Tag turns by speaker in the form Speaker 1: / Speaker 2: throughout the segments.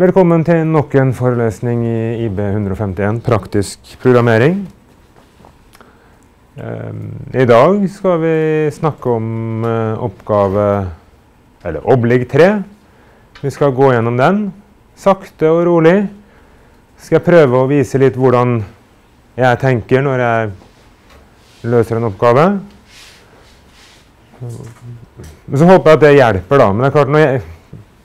Speaker 1: Velkommen til nok en forelesning i IB 151, praktisk programmering. Um, I dag skal vi snakke om uh, oppgave, eller oblig 3. Vi skal gå gjennom den, sakte og rolig. Skal jeg prøve å vise litt hvordan jeg tenker når jeg løser en oppgave. Så håper jeg at det hjelper, da. Men det er klart, når jeg,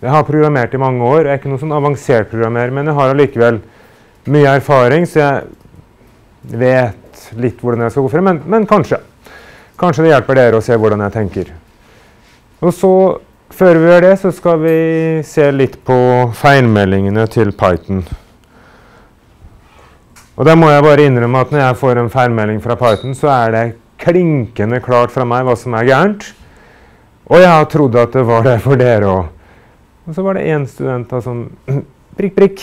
Speaker 1: jeg har programmert i mange år. Jeg er ikke noen sånn avansert programmerer, men jeg har allikevel mye erfaring, så jeg vet litt hvordan jeg skal gå frem. Men, men kanskje. Kanskje det hjelper dere å se hvordan jeg tenker. Og så, før vi gjør det, så skal vi se litt på feilmeldingene til Python. Og der må jeg bare innrømme at når jeg får en feilmelding fra Python, så er det klinkende klart fra meg hva som er gærent. Og jeg har trodd at det var det for dere òg. Og så var det én student da som Prikk, prikk.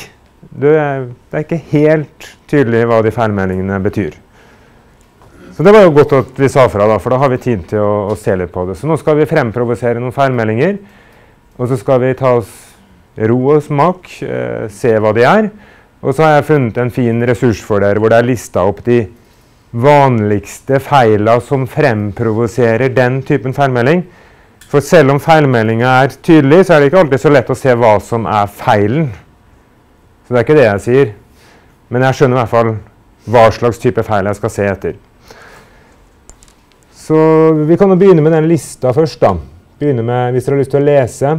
Speaker 1: Du, det er ikke helt tydelig hva de feilmeldingene betyr. Så det var jo godt at vi sa fra, da, for da har vi tid til å, å se litt på det. Så nå skal vi fremprovosere noen feilmeldinger. Og så skal vi ta oss ro og smak, eh, se hva de er. Og så har jeg funnet en fin ressurs for dere hvor det er lista opp de vanligste feila som fremprovoserer den typen feilmelding. For selv om feilmeldinga er tydelig, så er det ikke alltid så lett å se hva som er feilen. Så det er ikke det jeg sier. Men jeg skjønner i hvert fall hva slags type feil jeg skal se etter. Så vi kan jo begynne med den lista først, da. Begynne med, Hvis dere har lyst til å lese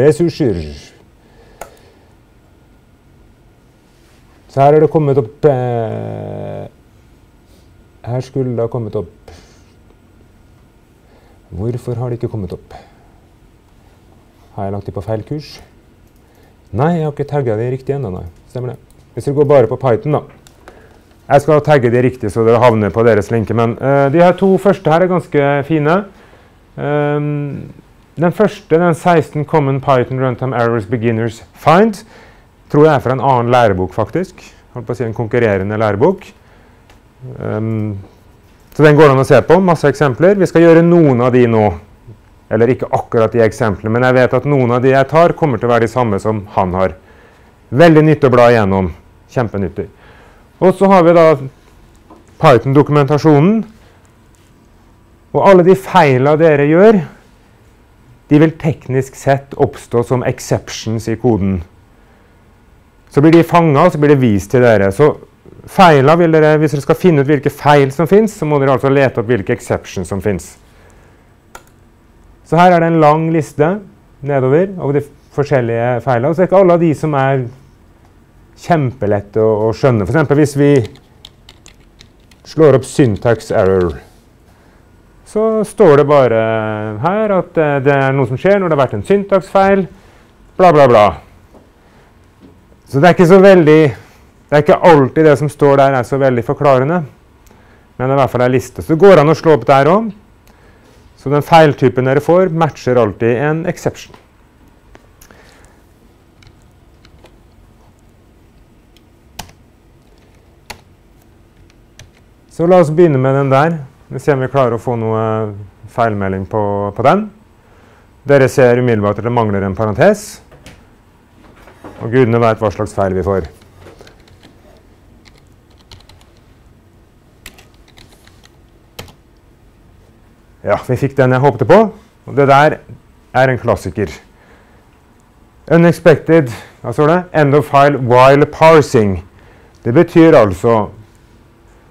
Speaker 1: ressurser. Så her er det kommet opp eh, Her skulle det ha kommet opp Hvorfor har det ikke kommet opp? Har jeg lagt det på feil kurs? Nei, jeg har ikke tagga det riktig ennå. Stemmer det. Hvis dere går bare på Python, da. Jeg skal tagge dem riktig, så dere havner på deres linke. Men uh, de her to første her er ganske fine. Um, den første, den 16 Common Python Runtime Errors Beginners Find, tror jeg er fra en annen lærebok, faktisk. Holdt på å si en konkurrerende lærebok. Um, så den går det an å se på. Masse eksempler. Vi skal gjøre noen av de nå. Eller ikke akkurat de eksemplene, men jeg vet at noen av de jeg tar, kommer til å være de samme som han har. Veldig nyttig å bla igjennom. Kjempenyttig. Og så har vi da Python-dokumentasjonen. Og alle de feila dere gjør, de vil teknisk sett oppstå som exceptions i koden. Så blir de fanga, og så blir det vist til dere. Så feila vil dere, Hvis dere skal finne ut hvilke feil som fins, så må dere altså lete opp hvilke exceptions som fins. Så her er det en lang liste nedover over de forskjellige feilene. Og så er ikke alle de som er kjempelette å, å skjønne. F.eks. hvis vi slår opp syntax error, så står det bare her at eh, det er noe som skjer når det har vært en syntaksfeil, bla, bla, bla. Så det er ikke så veldig det er ikke alltid det som står der, er så veldig forklarende. Men det er i hvert fall en liste. Så det går an å slå opp der òg. Så den feiltypen dere får, matcher alltid en exception. Så la oss begynne med den der. Vi ser om vi klarer å få noe feilmelding på, på den. Dere ser umiddelbart at det mangler en parentes. Og gudene vet hva slags feil vi får. Ja, vi fikk den jeg håpte på. Og det der er en klassiker. Unexpected hva står det? End of file while parsing. Det betyr altså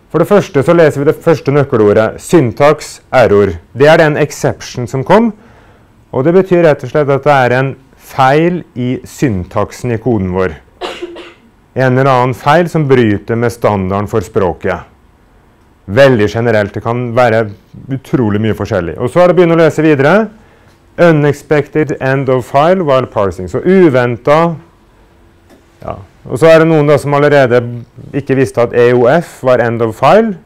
Speaker 1: For det første så leser vi det første nøkkelordet. Syntax error. Det er den exception som kom. Og det betyr rett og slett at det er en feil i syntaksen i koden vår. En eller annen feil som bryter med standarden for språket. Veldig generelt. Det kan være utrolig mye forskjellig. Og så er det å begynne å lese videre. Unexpected end of file while parsing. Så uventa ja. Og så er det noen da som allerede ikke visste at EOF var end of file.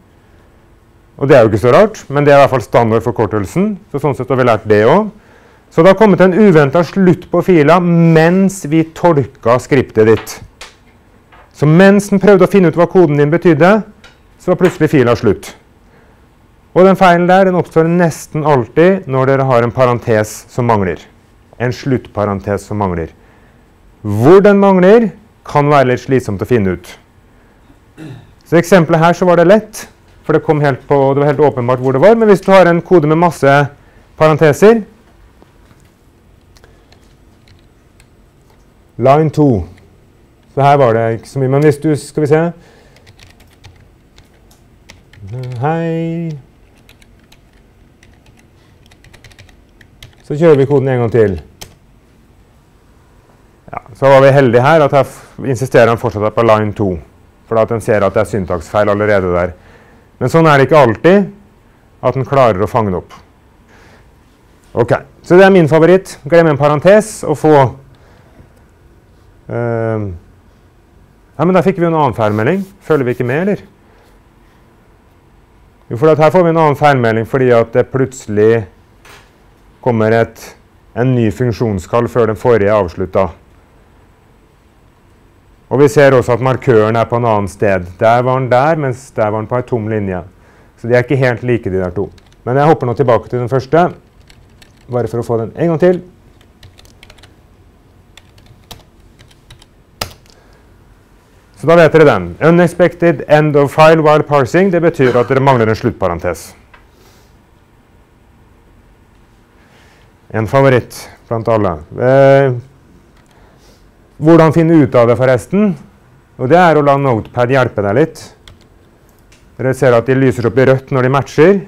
Speaker 1: Og det er jo ikke så rart, men det er i hvert fall standard forkortelsen. Så sånn sett har vi lært det òg. Så det har kommet en uventa slutt på fila mens vi tolka skriptet ditt. Så mens den prøvde å finne ut hva koden din betydde, så var plutselig fila slutt. Og den feilen der den oppstår nesten alltid når dere har en parentes som mangler. En sluttparentes som mangler. Hvor den mangler, kan være litt slitsomt å finne ut. Så eksempelet her så var det lett, for det, kom helt på, det var helt åpenbart hvor det var. Men hvis du har en kode med masse parenteser Line 2. Så her var det ikke så mye. Men hvis du Skal vi se. Hei Så kjører vi koden en gang til. Ja, så var vi heldige her at jeg insisterer han fortsatt på line 2. For at den ser at det er syntaksfeil allerede der. Men sånn er det ikke alltid at den klarer å fange det opp. Ok, Så det er min favoritt. Glem en parentes og få uh, Ja, men Der fikk vi en annen feilmelding. Følger vi ikke med, eller? Jo, for her får vi en annen feilmelding fordi at det plutselig kommer et, en ny funksjonskall før den forrige er avslutta. Og vi ser også at markøren er på en annen sted. Der var den der, mens der var den på ei tom linje. Så de er ikke helt like, de der to. Men jeg hopper nå tilbake til den første, bare for å få den en gang til. Så da vet dere den. Unexpected end of file while parsing. Det betyr at dere mangler en sluttparentes. En favoritt blant alle. Eh, hvordan finne ut av det, forresten? Og Det er å la Notepad hjelpe deg litt. Dere ser at de lyser opp i rødt når de matcher.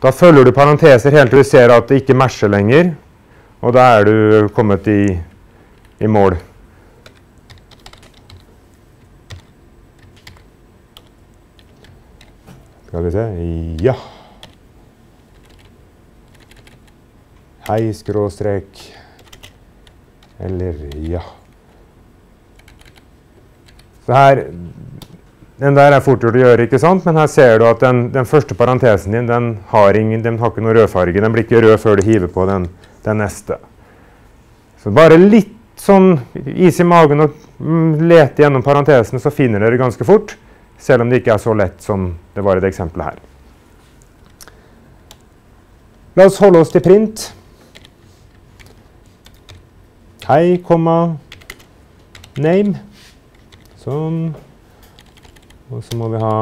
Speaker 1: Da følger du parenteser helt til du ser at det ikke matcher lenger. Og da er du kommet i, i mål. Skal vi se Ja. Hei, skråstrek. Eller ja. Så her, Den der er fort gjort å gjøre, ikke sant? men her ser du at den, den første parentesen din den har, ingen, den har ikke noe rødfarge. Den blir ikke rød før du hiver på den, den neste. Så bare litt sånn is i magen og mm, gjennom parentesene, så finner dere ganske fort. Selv om det ikke er så lett som det var i det eksempelet her. La oss holde oss til print. Hei, komma, name. Sånn. Og så må vi ha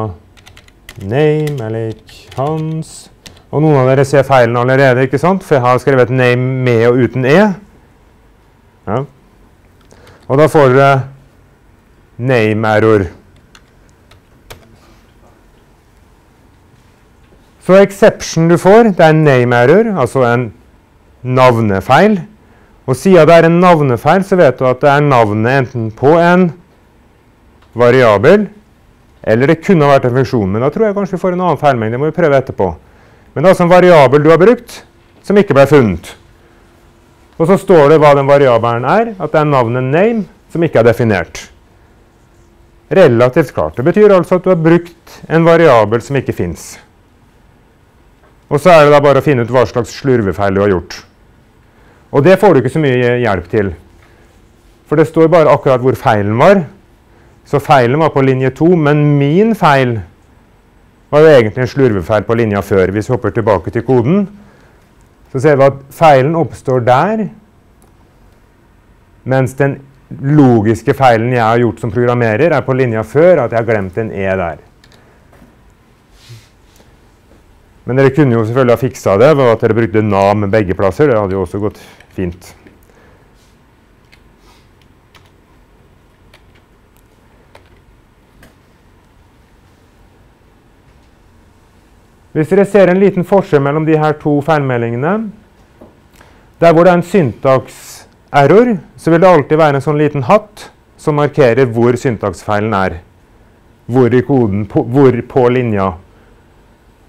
Speaker 1: name er lik Hans. Og noen av dere ser feilen allerede, ikke sant? For jeg har skrevet name med og uten e. Ja. Og da får dere name error. Så exception du får, det er name error, altså en navnefeil. Og siden det er en navnefeil, så vet du at det er navnet enten på en variabel, eller det kunne vært en funksjon. Men da tror jeg kanskje vi får en annen feilmengde. Det må vi prøve etterpå. Men det er altså en variabel du har brukt, som ikke ble funnet. Og så står det hva den variabelen er, at det er navnet name, som ikke er definert. Relativt klart. Det betyr altså at du har brukt en variabel som ikke fins. Og så er det da bare å finne ut hva slags slurvefeil du har gjort. Og det får du ikke så mye hjelp til. For det står bare akkurat hvor feilen var. Så feilen var på linje 2, men min feil var jo egentlig en slurvefeil på linja før. Hvis vi hopper tilbake til koden, så ser vi at feilen oppstår der, mens den logiske feilen jeg har gjort som programmerer, er på linja før, at jeg har glemt en E der. Men dere kunne jo selvfølgelig ha fiksa det ved at dere brukte NAM begge plasser. Det hadde jo også gått fint. Hvis dere ser en liten forskjell mellom de her to feilmeldingene Der hvor det er en syntaks-error, så vil det alltid være en sånn liten hatt som markerer hvor syntaksfeilen er. Hvor i koden, på, hvor på linja.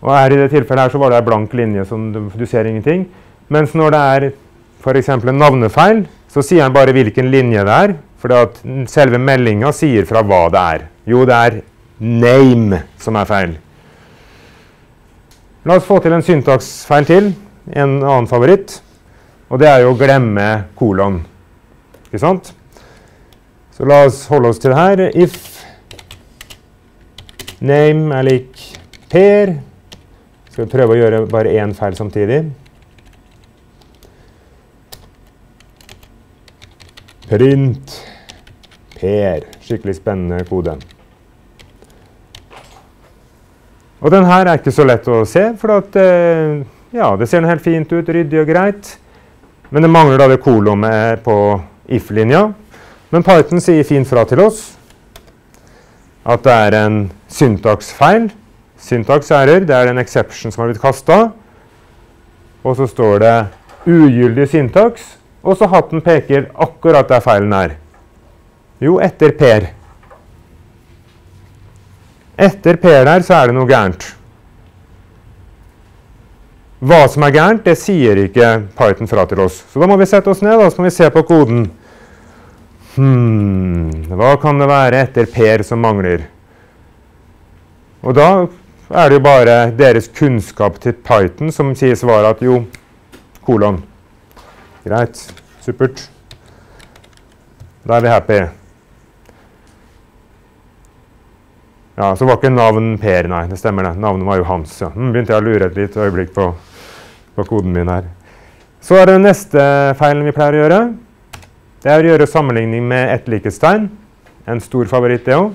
Speaker 1: Og her I det tilfellet her så var det en blank linje, så du, du ser ingenting. Mens når det er f.eks. en navnefeil, så sier han bare hvilken linje det er. For selve meldinga sier fra hva det er. Jo, det er 'name' som er feil. La oss få til en syntaksfeil til. En annen favoritt. Og det er jo å glemme kolon. Ikke sant? Så la oss holde oss til det her. If name er lik Per. Skal vi prøve å gjøre bare én feil samtidig. print per. Skikkelig spennende kode. Og den her er ikke så lett å se, for at, eh, ja, det ser helt fint ut, ryddig og greit. Men det mangler da det kolomet på if-linja. Men Python sier fint fra til oss at det er en syntaksfeil. Syntax-error, det er en exception som har blitt kasta. Og så står det ugyldig syntax, og så hatten peker akkurat der feilen er. Jo, etter Per. Etter Per der så er det noe gærent. Hva som er gærent, det sier ikke Python fra til oss. Så da må vi sette oss ned og så må vi se på koden. Hmm, hva kan det være etter Per som mangler? Og da er det jo bare deres kunnskap til Python som sier svaret at jo, kolon. Greit. Supert. Da er vi happy. Ja, Så var ikke navn Per, nei. Det stemmer, det. Navnet var jo Hans. Ja. Hmm, begynte jeg å lure et lite øyeblikk på, på, koden min her. Så er det neste feilen vi pleier å gjøre. Det er å gjøre sammenligning med ett likhetstegn. En stor favoritt, det òg.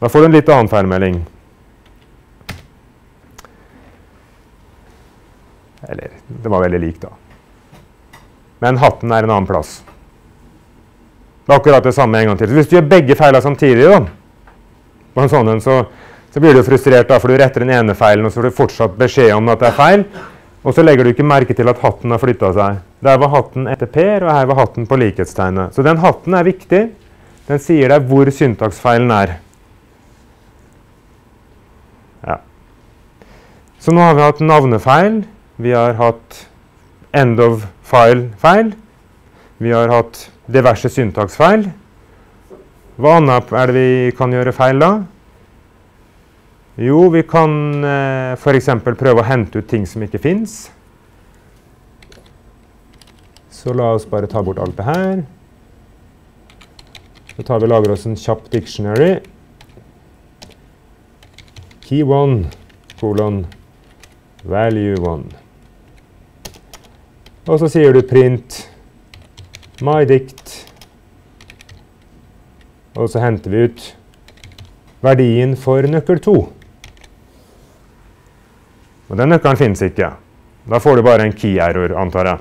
Speaker 1: Da får du en litt annen feilmelding. Eller det var veldig likt, da. Men hatten er en annen plass. Det er akkurat det samme en gang til. Hvis du gjør begge feiler samtidig, da, på en sånn så, så, blir du frustrert da, for du retter den ene feilen, og så får du fortsatt beskjed om at det er feil. Og så legger du ikke merke til at hatten har flytta seg. Der var hatten etter Per, og her var hatten på likhetstegnet. Så den hatten er viktig. Den sier deg hvor syntaksfeilen er. Så nå har vi hatt navnefeil. Vi har hatt end of file-feil. Vi har hatt diverse syntaksfeil. Hva annet er det vi kan gjøre feil da? Jo, vi kan eh, f.eks. prøve å hente ut ting som ikke fins. Så la oss bare ta bort alt det her. Så tar vi lager oss en kjapp dictionary. Key 1, kolon, value 1. Og så sier du print my dict. Og så henter vi ut verdien for nøkkel 2. Og den nøkkelen finnes ikke. Da får du bare en key error, antar jeg.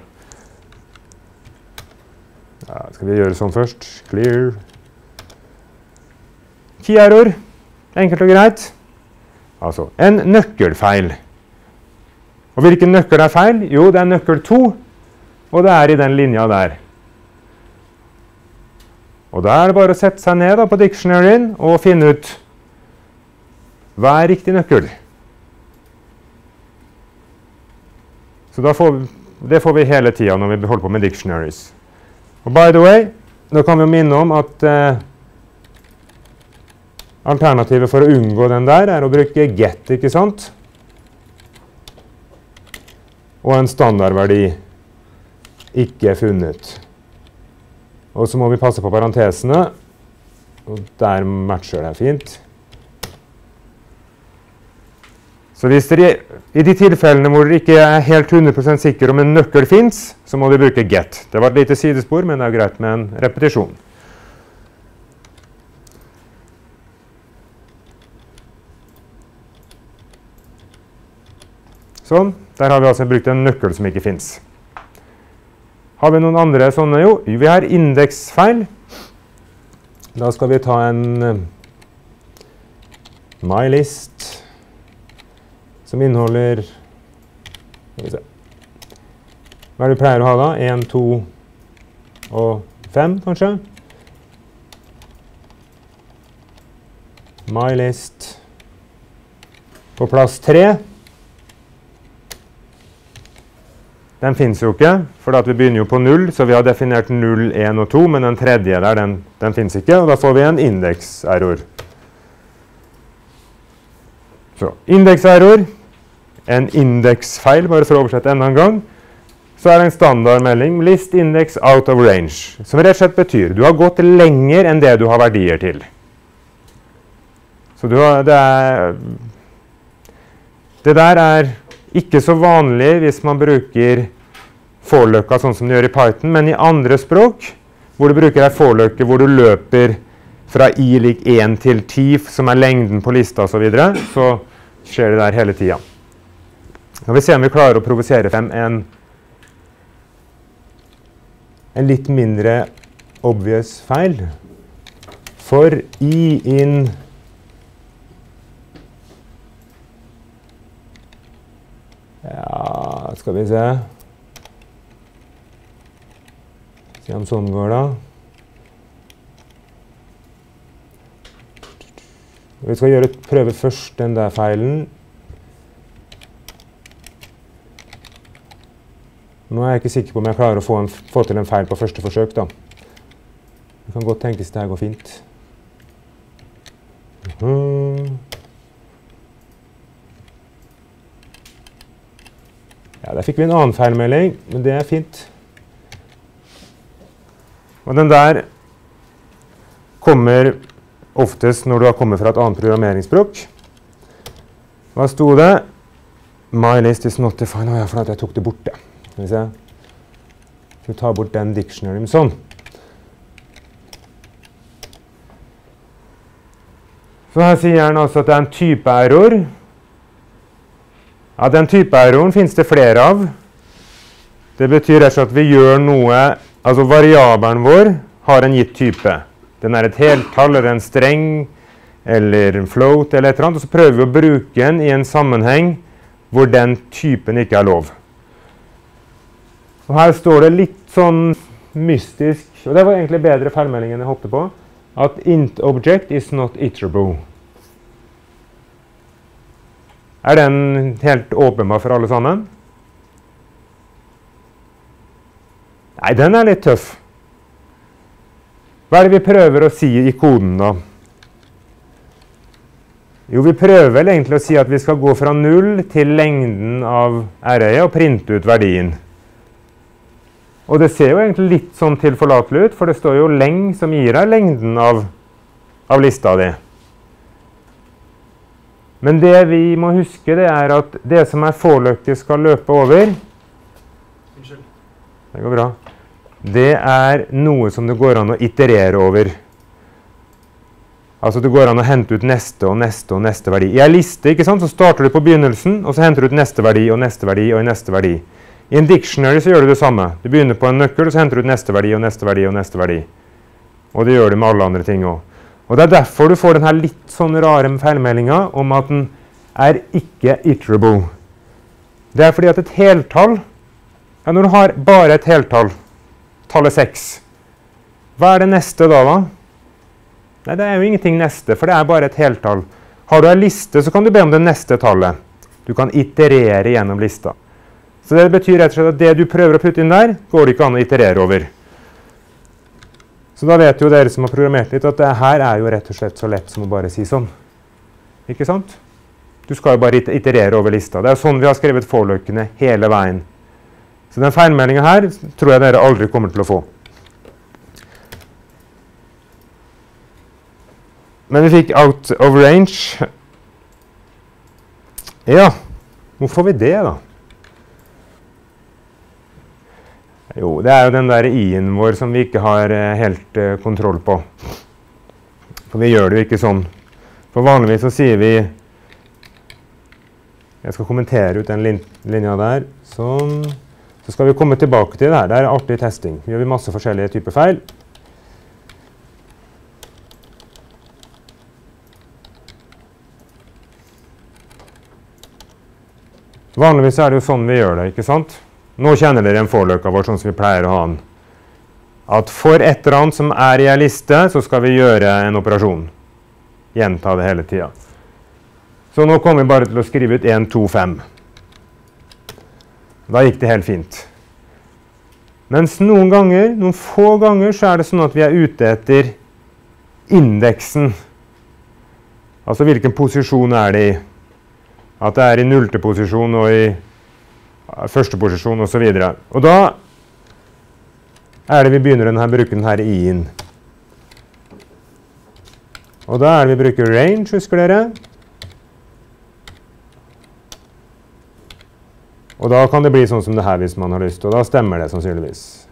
Speaker 1: Ja, skal vi gjøre sånn først? Clear. Key error. Enkelt og greit. Altså en nøkkelfeil. Og hvilken nøkkel er feil? Jo, det er nøkkel 2, og det er i den linja der. Og Da er det bare å sette seg ned på dictionaryen og finne ut hva er riktig nøkkel. Så får, Det får vi hele tida når vi holder på med dictionaries. Og by the way, da kan vi minne om at eh, alternativet for å unngå den der er å bruke get, ikke sant? Og en standardverdi ikke funnet. Og så må vi passe på parentesene. Og der matcher det fint. Så hvis dere, I de tilfellene hvor dere ikke er helt 100 sikre om en nøkkel fins, så må dere bruke get. Det var et lite sidespor, men det er greit med en repetisjon. Sånn. Der har vi altså brukt en nøkkel som ikke fins. Har vi noen andre sånne? Jo, vi har indeksfeil. Da skal vi ta en uh, mylist som inneholder vi Hva er det du pleier å ha da? 1, 2 og 5, kanskje? Mylist på plass 3. Den finnes jo ikke, for vi begynner jo på null, så vi har definert 0, 1 og 2, men den tredje der, den, den finnes ikke, og da får vi en indekserror. Så indekserror, en indeksfeil, bare for å oversette enda en gang, så er det en standardmelding 'list index out of range', som rett og slett betyr du har gått lenger enn det du har verdier til. Så har, det er Det der er ikke så vanlig hvis man bruker for-løkka sånn som du gjør i Python, men i andre språk hvor du bruker ei for-løkke hvor du løper fra i lik 1 til 10, som er lengden på lista osv., så, videre, så skjer det der hele tida. Skal vi se om vi klarer å provosere frem en, en litt mindre obvious feil. For i in Ja, skal vi se Se om sånn går, da. Vi skal gjøre, prøve først den der feilen. Nå er jeg ikke sikker på om jeg klarer å få, en, få til en feil på første forsøk. da. Det kan godt tenkes det her går fint. Mhm. Ja, Der fikk vi en annen feilmelding, men det er fint. Og den der kommer oftest når du har kommet fra et annet programmeringsspråk. Hva sto det? My list is not defined. Å ja, for jeg tok det bort, ja. Skal vi se. Skal vi ta bort den dictionaryen sånn. Så her sier han altså at det er en type error. Ja, Den type erroren finnes det flere av. Det betyr rett og slett at vi gjør noe Altså variabelen vår har en gitt type. Den er et heltall eller en streng eller en float eller et eller annet. Og så prøver vi å bruke den i en sammenheng hvor den typen ikke er lov. Og Her står det litt sånn mystisk, og det var egentlig bedre feilmelding enn jeg håpte på, at int object is not iterable. Er den helt åpenbar for alle sammen? Nei, den er litt tøff. Hva er det vi prøver å si i koden, da? Jo, vi prøver vel egentlig å si at vi skal gå fra null til lengden av arrayet og printe ut verdien. Og det ser jo egentlig litt sånn tilforlatelig ut, for det står jo 'leng' som gir deg lengden av, av lista di. Men det vi må huske, det er at det som er forløkket skal løpe over
Speaker 2: Unnskyld.
Speaker 1: Det går bra. Det er noe som det går an å iterere over. Altså Det går an å hente ut neste og neste og neste verdi. I ei liste ikke sant, så starter du på begynnelsen, og så henter du ut neste verdi og neste verdi og neste verdi. I en dictionary så gjør du det samme. Du begynner på en nøkkel, og så henter du ut neste verdi og neste verdi og neste verdi. Og det gjør du med alle andre ting òg. Og Det er derfor du får denne litt sånn rare feilmeldinga om at den er ikke iterable. Det er fordi at et heltall ja, Når du har bare et heltall, tallet 6, hva er det neste da? da? Nei, Det er jo ingenting neste, for det er bare et heltall. Har du ei liste, så kan du be om det neste tallet. Du kan iterere gjennom lista. Så det betyr rett og slett at det du prøver å putte inn der, går det ikke an å iterere over. Så da vet jo dere som har programmert litt, at det her er jo rett og slett så lett som å bare si sånn. Ikke sant? Du skal jo bare iterere over lista. Det er sånn vi har skrevet forløkene hele veien. Så den feilmeldinga her tror jeg dere aldri kommer til å få. Men vi fikk out of range. Ja, hvorfor får vi det, da? Jo, det er jo den der i-en vår som vi ikke har eh, helt eh, kontroll på. For vi gjør det jo ikke sånn. For vanligvis så sier vi Jeg skal kommentere ut den lin linja der. Sånn. Så skal vi komme tilbake til det her. Det er artig testing. Vi gjør masse forskjellige typer feil. Vanligvis er det jo sånn vi gjør det. ikke sant? Nå kjenner dere en forløka vår sånn som vi pleier å ha den. At for et eller annet som er i ei liste, så skal vi gjøre en operasjon. Gjenta det hele tida. Så nå kommer vi bare til å skrive ut 1, 2, 5. Da gikk det helt fint. Mens noen ganger, noen få ganger, så er det sånn at vi er ute etter indeksen. Altså hvilken posisjon er det i. At det er i nullte posisjon og i første posisjon. Og, så og da er det vi begynner å bruke denne i-en. Og da er det vi bruker range, husker dere? Og da kan det bli sånn som det her hvis man har lyst, og da stemmer det sannsynligvis.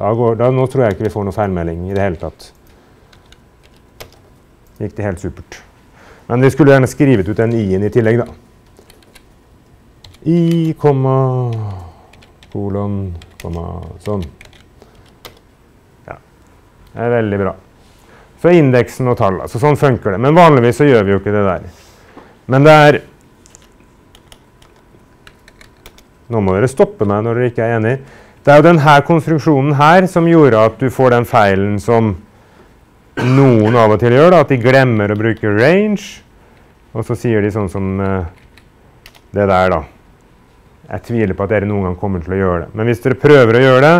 Speaker 1: Da går, da, nå tror jeg ikke vi får noe feilmelding i det hele tatt. Gikk det helt supert. Men vi skulle gjerne skrevet ut den i-en i tillegg, da. I, komma, kolon, komma, sånn. Ja. Det er veldig bra. Så indeksen og tall. Altså sånn funker det. Men vanligvis så gjør vi jo ikke det der. Men det er Nå må dere stoppe meg når dere ikke er enig. Det er jo denne konstruksjonen her som gjorde at du får den feilen som noen av og til gjør, da, at de glemmer å bruke range. Og så sier de sånn som uh, det der, da. Jeg tviler på at dere noen gang kommer til å gjøre det. Men hvis dere prøver å gjøre det,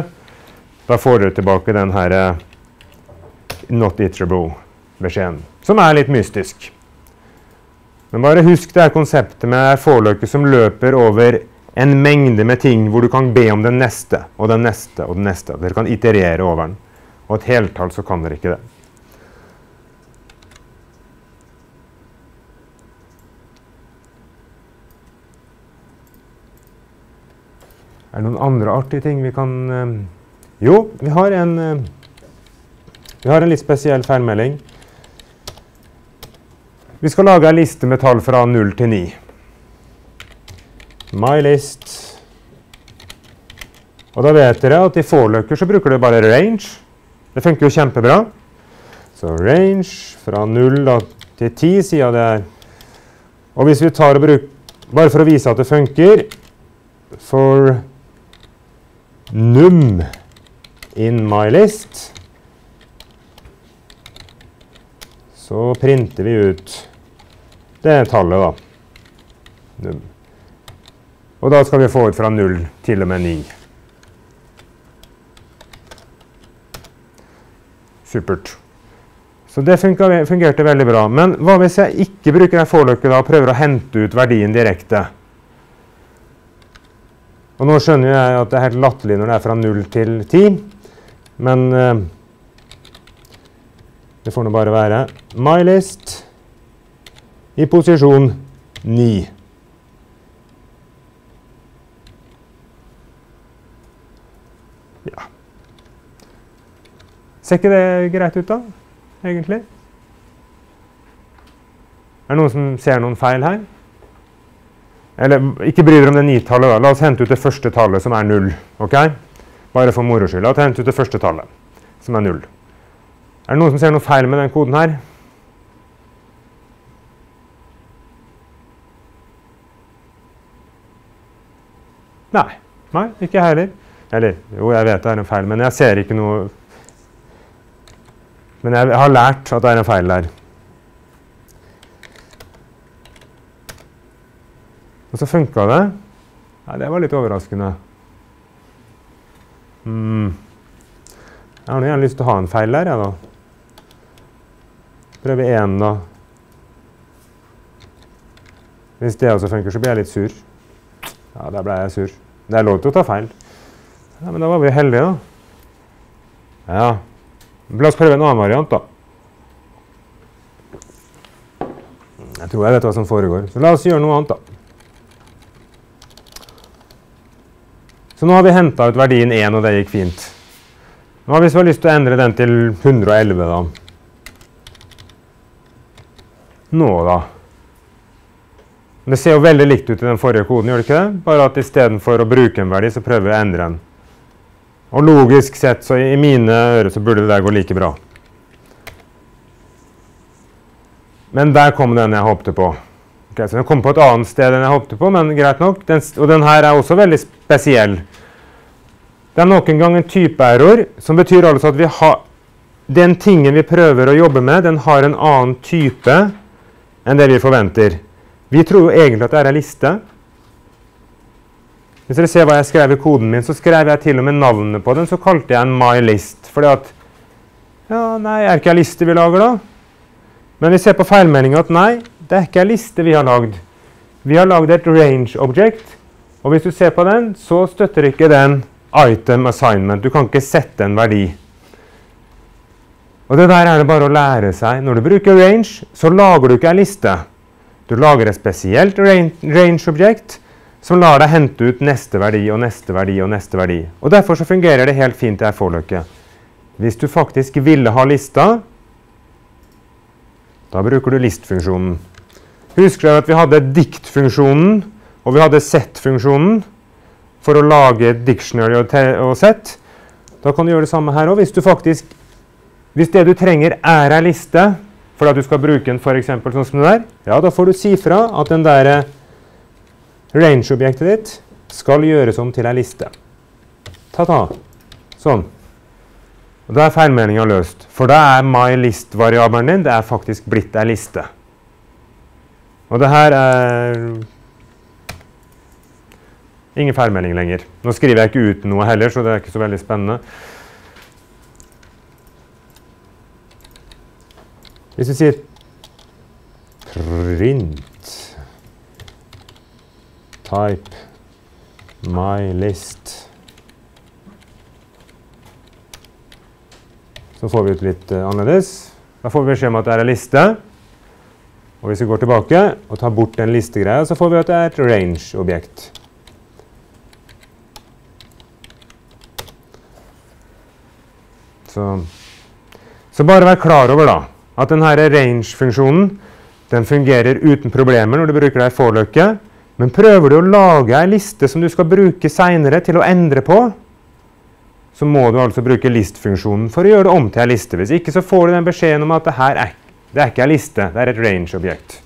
Speaker 1: da får dere tilbake den her uh, not iterable-beskjeden, som er litt mystisk. Men bare husk det her konseptet med forløket som løper over en mengde med ting hvor du kan be om den neste og den neste og den neste. Dere kan iterere over den. Og et heltall så kan dere ikke det. Er det noen andre artige ting vi kan øh, Jo, vi har en øh, vi har en litt spesiell feilmelding. Vi skal lage en liste med tall fra 0 til 9. My list. Og da vet dere at i forløker så bruker dere bare range. Det funker jo kjempebra. Så range fra 0 da, til 10 sier det er. Og hvis vi tar og bruker, bare for å vise at det funker, for num in my list, så printer vi ut det tallet, da. Num. Og da skal vi få ut fra 0 til og med 9. Supert. Så det fungerte veldig bra. Men hva hvis jeg ikke bruker en forløkke og prøver å hente ut verdien direkte? Og nå skjønner jeg at det er helt latterlig når det er fra 0 til 10, men uh, det får nå bare være mylist i posisjon 9. Ja. Ser ikke det greit ut, da? Egentlig? Er det noen som ser noen feil her? Eller ikke bry dere om det nitallet. La oss hente ut det første tallet, som er null. ok? Bare for moro skyld. La oss hente ut det første tallet, som er null. Er det noen som ser noe feil med den koden her? Nei. Nei, ikke heller. Eller jo, jeg vet det er en feil, men jeg ser ikke noe Men jeg har lært at det er en feil der. Og så funka det. Nei, det var litt overraskende. Mm. Jeg har gjerne lyst til å ha en feil der, jeg, da. Prøve én, da. Hvis det også funker, så blir jeg litt sur. Ja, der ble jeg sur. Det er lov til å ta feil. Ja, Men da var vi heldige, da. Ja. La oss prøve en annen variant, da. Jeg tror jeg vet hva som foregår. Så la oss gjøre noe annet, da. Så nå har vi henta ut verdien 1, og det gikk fint. Nå har vi så lyst til å endre den til 111, da. Nå, da. Det ser jo veldig likt ut i den forrige koden, gjør det ikke det? Bare at istedenfor å bruke en verdi, så prøver vi å endre den. Og logisk sett, så i mine ører, så burde det der gå like bra. Men der kom den jeg håpte på. Okay, så Den kom på et annet sted enn jeg håpte på, men greit nok. Den, og den her er også veldig spesiell. Det er noen gang en typeerror, som betyr altså at har den tingen vi prøver å jobbe med, den har en annen type enn det vi forventer. Vi tror jo egentlig at det er ei liste. Hvis dere ser hva jeg skrev i koden min, så skrev jeg til og med navnet på den. Så kalte jeg den MyList. Fordi at Ja, nei, er ikke ei liste vi lager, da? Men vi ser på feilmeldinga at nei, det er ikke ei liste vi har lagd. Vi har lagd et range object. Og hvis du ser på den, så støtter ikke den item assignment. Du kan ikke sette en verdi. Og det der er det bare å lære seg. Når du bruker range, så lager du ikke ei liste. Du lager et spesielt range-objekt som lar deg hente ut neste verdi og neste verdi og neste verdi. Og Derfor så fungerer det helt fint i ei forløkke. Hvis du faktisk ville ha lista, da bruker du listfunksjonen. Husk dere at vi hadde diktfunksjonen og vi hadde set-funksjonen for å lage dictionary og, og set. Da kan du gjøre det samme her òg. Hvis, faktisk, hvis det du trenger, er ei liste for at du skal bruke den f.eks. sånn som det der, ja, da får du si fra at den der range-objektet ditt skal gjøres om til ei liste. Ta-ta. Sånn. Og Da er feilmeldinga løst. For da er mylist-variabelen din det er faktisk blitt ei liste. Og det her er ingen feilmelding lenger. Nå skriver jeg ikke ut noe heller, så det er ikke så veldig spennende. Hvis vi sier print type my list Så får vi ut litt uh, annerledes. Da får vi beskjed om at det er en liste. Og hvis vi går tilbake og tar bort den listegreia, så får vi at det er et range-objekt. Så, så, bare vær klar over da, at denne range-funksjonen den fungerer uten problemer når du bruker det i forløkke. Men prøver du å lage ei liste som du skal bruke seinere til å endre på, så må du altså bruke list-funksjonen for å gjøre det om til ei liste. Hvis ikke så får du den beskjeden om at det her er, det er ikke ei liste, det er et range-objekt.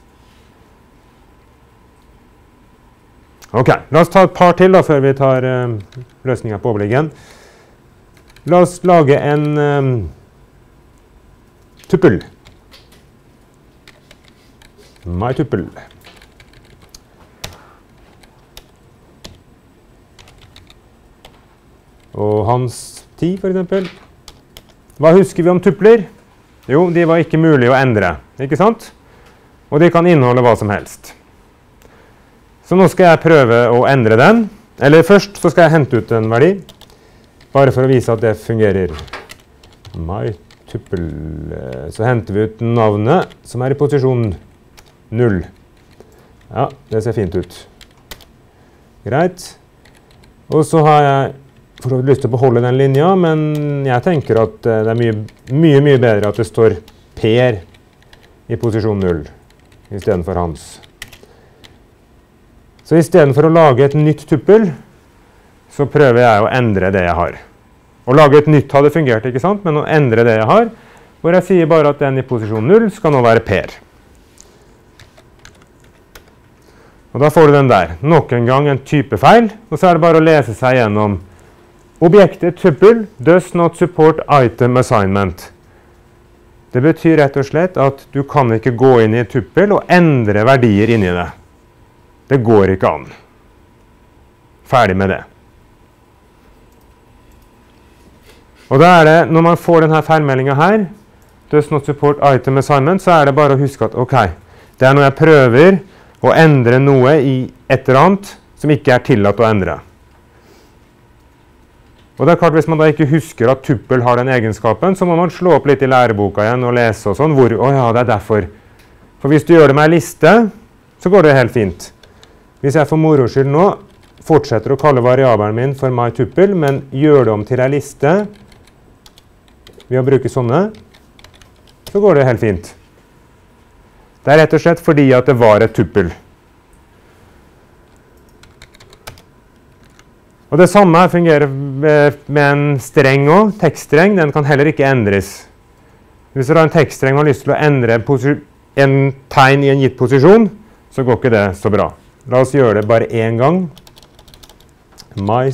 Speaker 1: Ok, La oss ta et par til da, før vi tar uh, løsninga på overliggen. La oss lage en um, tuppel. My tuppel. og hans tid, f.eks. Hva husker vi om tupler? Jo, de var ikke mulig å endre. ikke sant? Og de kan inneholde hva som helst. Så nå skal jeg prøve å endre den. Eller først så skal jeg hente ut en verdi, bare for å vise at det fungerer. My tuppel. Så henter vi ut navnet, som er i posisjon 0. Ja, det ser fint ut. Greit. Og så har jeg for vidt lyst til å beholde den linja, men jeg tenker at eh, det er mye, mye, bedre at det står Per i posisjon 0 istedenfor Hans. Så istedenfor å lage et nytt tuppel, så prøver jeg å endre det jeg har. Å lage et nytt hadde fungert, ikke sant? men å endre det jeg har, hvor jeg sier bare at den i posisjon 0 skal nå være Per. Og Da får du den der. Nok en gang en typefeil, og så er det bare å lese seg gjennom Objektet tuppel does not support item assignment. Det betyr rett og slett at du kan ikke gå inn i et tuppel og endre verdier inni det. Det går ikke an. Ferdig med det. Og da er det, Når man får denne feilmeldinga her, does not support item assignment, så er det bare å huske at ok, det er når jeg prøver å endre noe i et eller annet som ikke er tillatt å endre. Og det er klart Hvis man da ikke husker at tuppel har den egenskapen, så må man slå opp litt i læreboka igjen og lese og sånn. Hvor, å ja, det er derfor. For hvis du gjør det med ei liste, så går det helt fint. Hvis jeg for moro skyld nå fortsetter å kalle variabelen min for mytuppel, men gjør det om til ei liste ved å bruke sånne, så går det helt fint. Det er rett og slett fordi at det var et tuppel. Og Det samme fungerer med en streng òg. Tekststreng den kan heller ikke endres. Hvis du har en tekststreng har lyst til å endre en tegn i en gitt posisjon, så går ikke det så bra. La oss gjøre det bare én gang. My.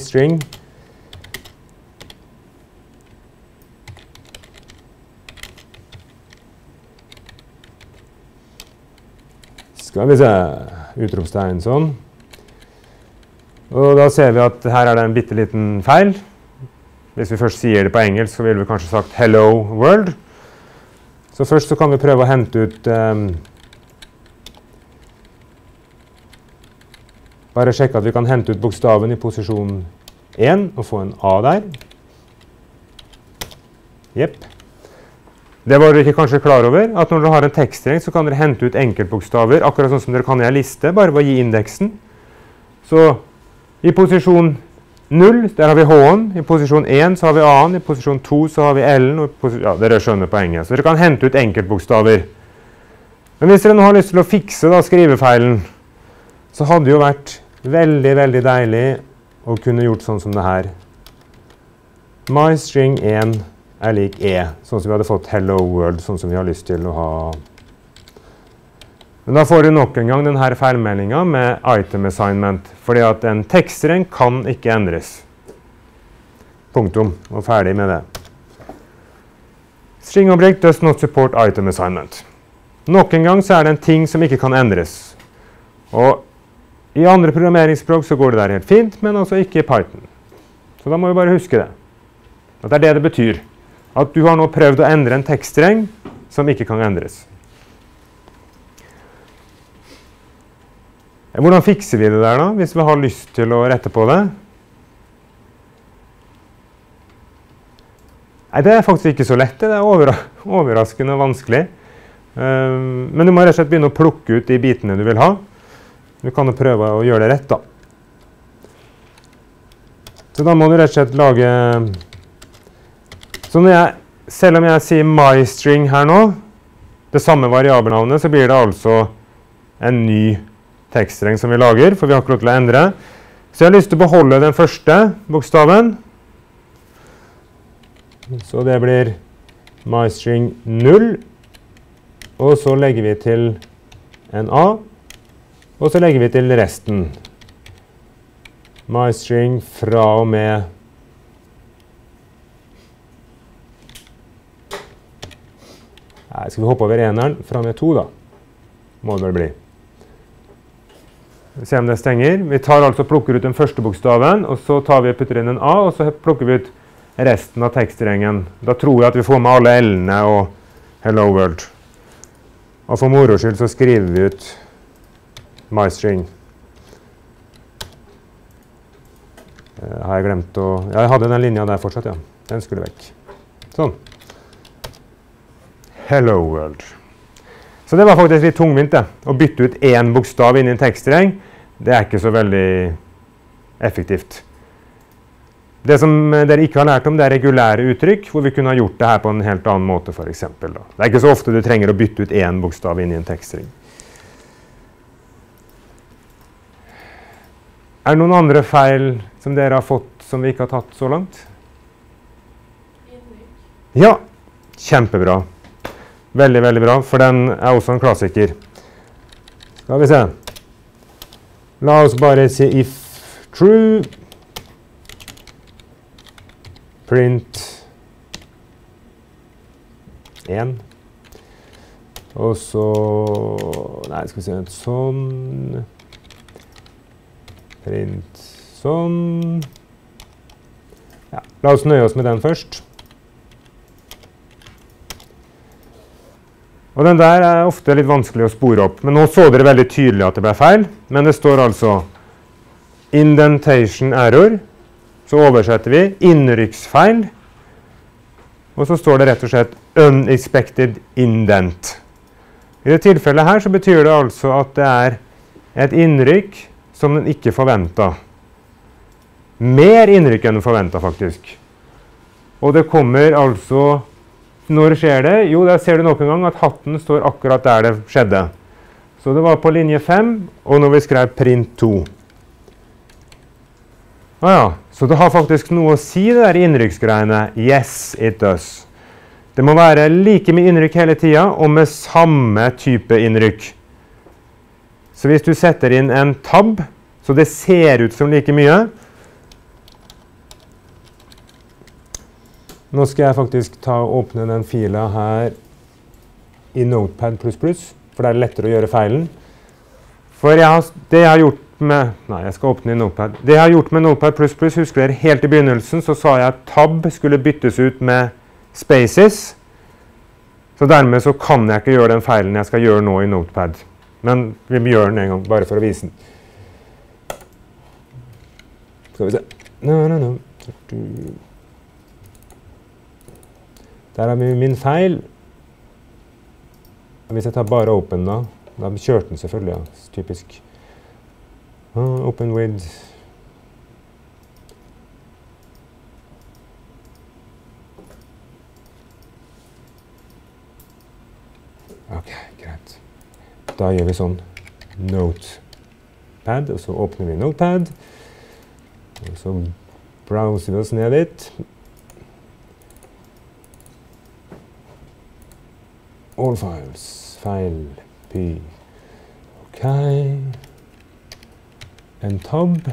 Speaker 1: Skal vi se Utropstegn sånn. Og da ser vi at her er det en bitte liten feil. Hvis vi først sier det på engelsk, så ville vi kanskje sagt 'hello world'. Så først så kan vi prøve å hente ut um, Bare sjekke at vi kan hente ut bokstaven i posisjon 1 og få en A der. Jepp. Det var dere ikke kanskje klar over, at når dere har en tekststreng, så kan dere hente ut enkeltbokstaver, akkurat sånn som dere kan i en liste, bare ved å gi indeksen. Så i posisjon 0 der har vi H-en, i posisjon 1 så har vi A-en, i posisjon 2 så har vi L-en. Ja, dere skjønner poenget. Så dere kan hente ut enkeltbokstaver. Men hvis dere nå har lyst til å fikse da, skrivefeilen, så hadde det jo vært veldig, veldig deilig å kunne gjort sånn som det her. MyString1 er lik E, sånn som vi hadde fått Hello World, sånn som vi har lyst til å ha. Men da får du nok en gang denne feilmeldinga med item assignment, fordi at en tekststreng kan ikke endres. Punktum. Og ferdig med det. String object does not support item assignment. Nok en gang så er det en ting som ikke kan endres. Og i andre programmeringsspråk så går det der helt fint, men altså ikke i Python. Så da må vi bare huske det. At det er det det betyr. At du har nå prøvd å endre en tekststreng som ikke kan endres. Hvordan fikser vi det der, da, hvis vi har lyst til å rette på det? Nei, Det er faktisk ikke så lett. Det er overra overraskende vanskelig. Um, men du må rett og slett begynne å plukke ut de bitene du vil ha. Du kan jo prøve å gjøre det rett, da. Så da må du rett og slett lage Så jeg, selv om jeg sier mystring her nå, det samme variabelnavnet, så blir det altså en ny tekststreng som vi lager, for vi har ikke lov til å endre. Så jeg har lyst til å beholde den første bokstaven. Så det blir mystring 0. Og så legger vi til en A. Og så legger vi til resten. MyString fra og med Nei, Skal vi hoppe over eneren? Fram med to, da. Må det vel bli. Se om det stenger. Vi tar altså plukker ut den første bokstaven, og så tar vi putter inn en A, og så plukker vi ut resten av tekststrengen. Da tror jeg at vi får med alle L-ene og Hello World. Og for moro skyld så skriver vi ut MyString. Uh, har jeg glemt å Jeg hadde den linja der fortsatt, ja. Den skulle vekk. Sånn. Hello World. Så det var faktisk litt tungvint, det. Å bytte ut én bokstav inn i en tekststreng. Det er ikke så veldig effektivt. Det som dere ikke har lært om, det er regulære uttrykk, hvor vi kunne ha gjort det her på en helt annen måte. For da. Det er ikke så ofte du trenger å bytte ut én bokstav inn i en tekstring. Er det noen andre feil som dere har fått som vi ikke har tatt så langt? Ja, kjempebra. Veldig, veldig bra, for den er også en klassiker. Skal vi se. La oss bare si if true print 1. Og så Nei, skal vi se Sånn Print sånn. Ja, la oss nøye oss med den først. Og Den der er ofte litt vanskelig å spore opp. Men nå så dere veldig tydelig at det ble feil. Men det står altså 'indentation error'. Så oversetter vi 'innrykksfeil'. Og så står det rett og slett 'unexpected indent'. I dette tilfellet her så betyr det altså at det er et innrykk som den ikke forventa. Mer innrykk enn den forventa, faktisk. Og det kommer altså Når skjer det? Jo, der ser du nok en gang at hatten står akkurat der det skjedde. Så det var på linje 5, og når vi skrev print 2. Ah, ja. Så det har faktisk noe å si, det der innrykksgreiene. Yes, it does. Det må være like med innrykk hele tida, og med samme type innrykk. Så hvis du setter inn en tab, så det ser ut som like mye Nå skal jeg faktisk ta og åpne den fila her i Notepad++, for det er lettere å gjøre feilen. For jeg har, det jeg har gjort med Nei, jeg skal åpne i Notepad. Det jeg har gjort med Notepad++, husker dere helt i begynnelsen, så sa jeg at tab skulle byttes ut med spaces. Så dermed så kan jeg ikke gjøre den feilen jeg skal gjøre nå i Notepad. Men vi gjør den en gang, bare for å vise den. Skal vi se no, no, no. Der vi min feil. Hvis jeg tar bare open, da Da kjørte den selvfølgelig, ja. Typisk. Uh, open with OK, greit. Da gjør vi sånn Notepad, og så åpner vi Notepad. Og så browser vi oss ned dit. All files. Feil. P. OK. En tab.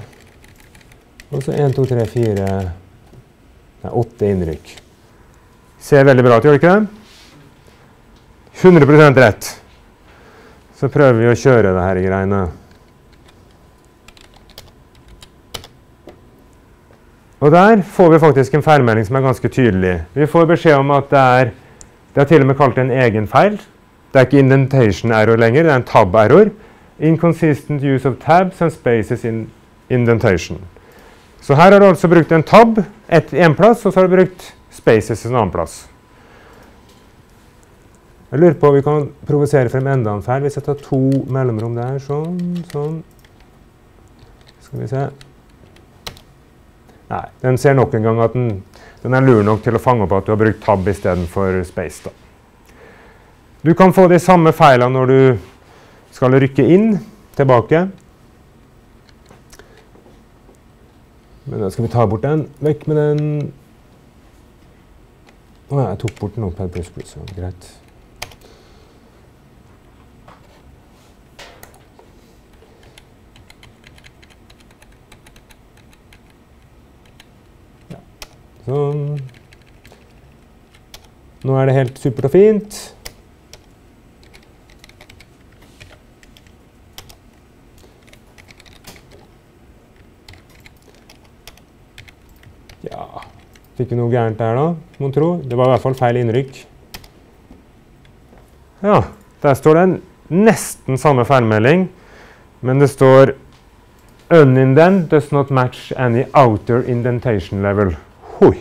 Speaker 1: Og så 1, 2, 3, 4 Nei, 8 innrykk. Ser veldig bra ut, gjør ikke det? 100% rett. Så prøver vi å kjøre det her greiene. Og der får vi faktisk en feilmelding som er ganske tydelig. Vi får beskjed om at det er Det er til og med kalt en egen feil. Det er ikke indentation error lenger, det er en tab error. Inconsistent use of tabs and spaces in indentation. Så her har du altså brukt en tab et, en plass, og så har du brukt spaces en annen plass. Jeg lurer på om vi kan provosere frem enda en feil. Hvis jeg tar to mellomrom der, sånn, sånn Skal vi se Nei, den ser nok en gang at den, den er lur nok til å fange opp at du har brukt tab istedenfor space. da. Du kan få de samme feilene når du skal rykke inn, tilbake. Men da skal vi ta bort den. Vekk med den. Å jeg tok bort Notepad++. Ja, greit. Sånn. Nå er det helt supert og fint. Ja Fikk vi noe gærent der, da, mon tro? Det var i hvert fall feil innrykk. Ja, der står det en nesten samme feilmelding, men det står Unindent does not match any outer indentation level. Hoi.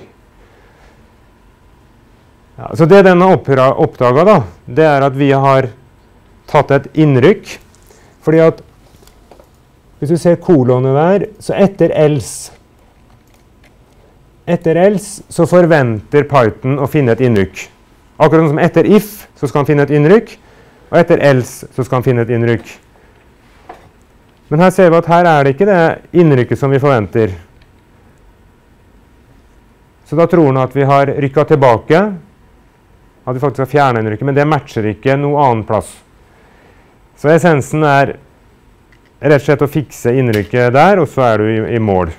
Speaker 1: Ja, så det den har oppdaga, det er at vi har tatt et innrykk. Fordi at hvis du ser kolonet der, så etter else etter else så forventer Python å finne et innrykk. Akkurat som etter if så skal han finne et innrykk, og etter else så skal han finne et innrykk. Men her ser vi at her er det ikke det innrykket som vi forventer. Så da tror han at vi har rykka tilbake, at vi faktisk har fjerna innrykket, men det matcher ikke noe annen plass. Så essensen er rett og slett å fikse innrykket der, og så er du i, i mål.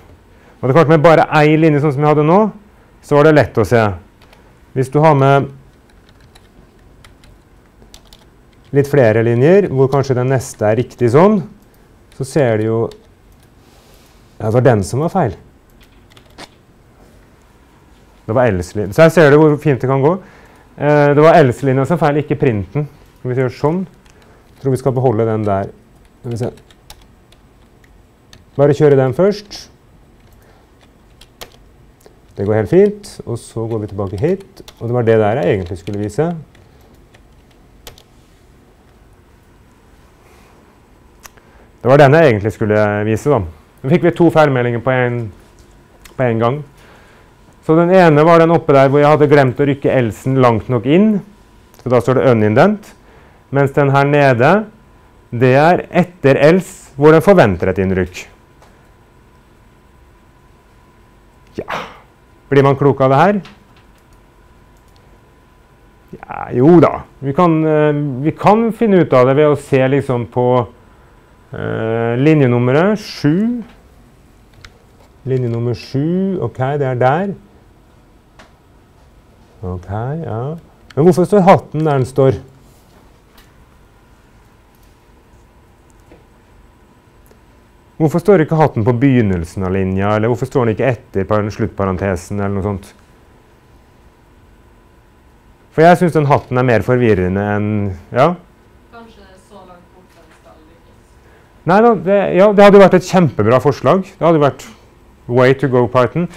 Speaker 1: Og det er klart Med bare ei linje, sånn som vi hadde nå, så var det lett å se. Hvis du har med litt flere linjer, hvor kanskje den neste er riktig sånn, så ser du jo Ja, det var den som var feil. Det var else-linja. Så her ser du hvor fint det kan gå. Eh, det var else-linja som feil, ikke printen. Hvis vi gjør sånn, jeg tror vi skal beholde den der. Bare kjøre den først. Det går helt fint. Og så går vi tilbake hit. Og det var det der jeg egentlig skulle vise. Det var den jeg egentlig skulle vise. da. Nå fikk vi to feilmeldinger på en gang. Så den ene var den oppe der hvor jeg hadde glemt å rykke elsen langt nok inn. Så da står det unindent. Mens den her nede, det er etter els hvor den forventer et innrykk. Ja blir man klok av det her? Ja, jo da. Vi kan, uh, vi kan, finne ut av det ved å se liksom på uh, linjenummeret 7. Linje nummer 7. OK, det er der. OK, ja. Men hvorfor står hatten der den står? Hvorfor står ikke hatten på begynnelsen av linja, eller hvorfor står den ikke etter sluttparentesen? eller noe sånt? For jeg syns den hatten er mer forvirrende enn Ja?
Speaker 3: Kanskje så langt bort den skal lykkes?
Speaker 1: Nei da, det, ja, det hadde vært et kjempebra forslag. Det hadde vært way to go, Python.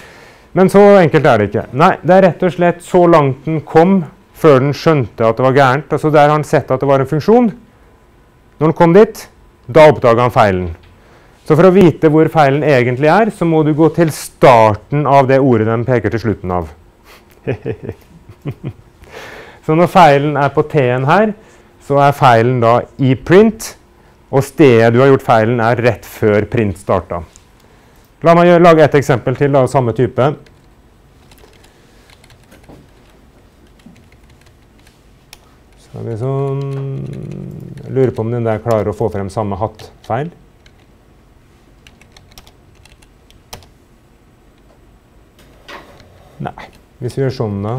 Speaker 1: Men så enkelt er det ikke. Nei, det er rett og slett så langt den kom før den skjønte at det var gærent. Altså Der har han sett at det var en funksjon. Når han kom dit, da oppdaga han feilen. Så for å vite hvor feilen egentlig er, så må du gå til starten av det ordet den peker til slutten av. så når feilen er på T-en her, så er feilen da i print. Og stedet du har gjort feilen, er rett før print starta. La meg lage et eksempel til av samme type. Har vi sånn Jeg lurer på om den der klarer å få frem samme hattfeil. Nei. Hvis vi gjør sånn, da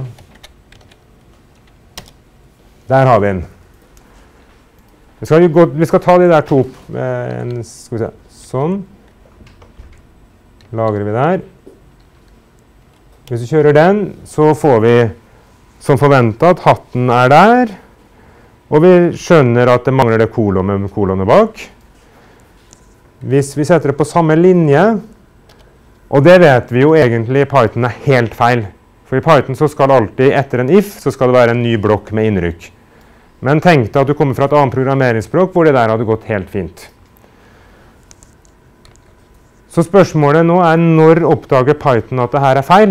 Speaker 1: Der har vi den. Vi skal, vi skal ta de der to Skal Sånn. Lagrer vi der. Hvis vi kjører den, så får vi som forventa at hatten er der. Og vi skjønner at det mangler det kolonet, kolonet bak. Hvis vi setter det på samme linje Og det vet vi jo egentlig i Python er helt feil. For i Python så skal alltid etter en if så skal det være en ny blokk med innrykk. Men tenk deg at du kommer fra et annet programmeringsspråk hvor det der hadde gått helt fint. Så spørsmålet nå er når oppdager Python at det her er feil?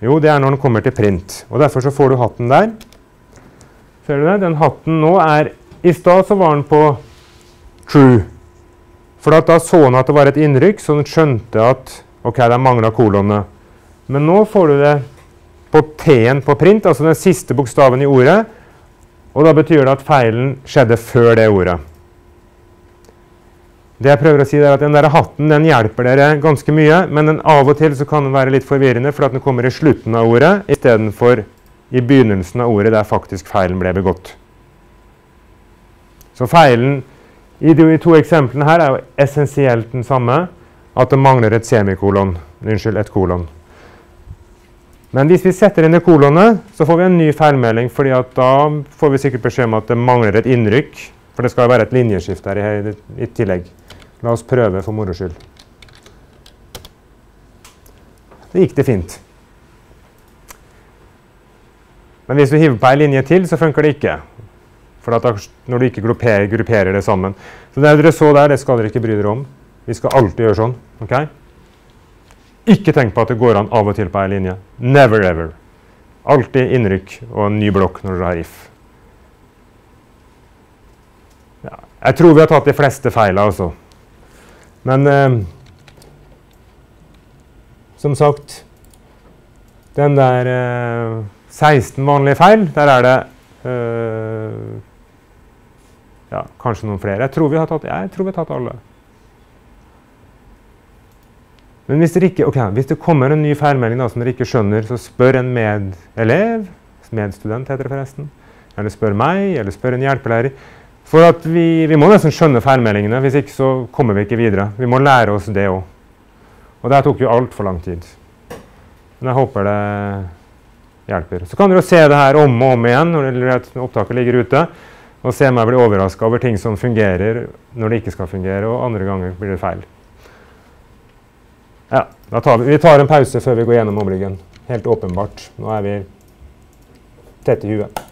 Speaker 1: Jo, det er når den kommer til print. Og Derfor så får du hatten der. Ser du det? Den hatten nå er I stad så var den på true. For da så den at det var et innrykk, så den skjønte at ok, det mangla kolonne. Men nå får du det på T-en på print, altså den siste bokstaven i ordet. Og da betyr det at feilen skjedde før det ordet. Det jeg prøver å si er at Den der hatten den hjelper dere ganske mye, men av og til så kan den være litt forvirrende fordi den kommer i slutten av ordet istedenfor i begynnelsen av ordet der faktisk feilen ble begått. Så feilen i de to eksemplene her er jo essensielt den samme, at det mangler et semikolon. Unnskyld, et kolon. Men hvis vi setter inn det kolonet, så får vi en ny feilmelding, fordi da får vi sikkert beskjed om at det mangler et innrykk. For det skal være et linjeskift her i, i tillegg. La oss prøve for moro skyld. Det gikk det fint. Men hvis du hiver på ei linje til, så funker det ikke. For da, når du ikke grupperer, grupperer, det sammen. Så det dere så der, det skal dere ikke bry dere om. Vi skal alltid gjøre sånn. ok? Ikke tenk på at det går an av og til på ei linje. Never ever. Alltid innrykk og en ny blokk når dere har if. Jeg tror vi har tatt de fleste feilene, altså. Men eh, som sagt Den der eh, 16 vanlige feil, der er det eh, ja, kanskje noen flere. Jeg tror vi har tatt, jeg tror vi har tatt alle. Men hvis, ikke, okay, hvis, det kommer en ny feilmelding da, som dere ikke skjønner, så spør en medelev, medstudent heter det forresten, eller spør meg, eller spør en hjelpelærer. For vi, vi må nesten skjønne feilmeldingene, hvis ikke så kommer vi ikke videre. Vi må lære oss det òg. Og det tok jo altfor lang tid. Men jeg håper det hjelper. Så kan dere se det her om og om igjen når opptaket ligger ute. Og se meg bli overraska over ting som fungerer når det ikke skal fungere, og andre ganger blir det feil. Ja, tar vi, vi, tar en pause før vi går gjennom omliggen. Helt åpenbart. Nå er vi tett i huet.